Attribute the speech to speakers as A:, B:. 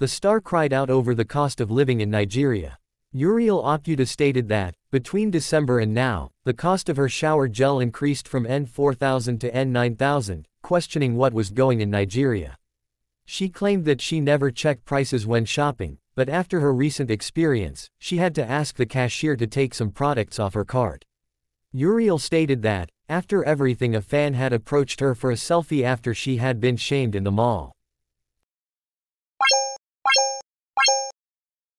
A: The star cried out over the cost of living in Nigeria. Uriel Oputa stated that, between December and now, the cost of her shower gel increased from N4000 to N9000, questioning what was going in Nigeria. She claimed that she never checked prices when shopping, but after her recent experience, she had to ask the cashier to take some products off her cart. Uriel stated that, after everything a fan had approached her for a selfie after she had been shamed in the mall.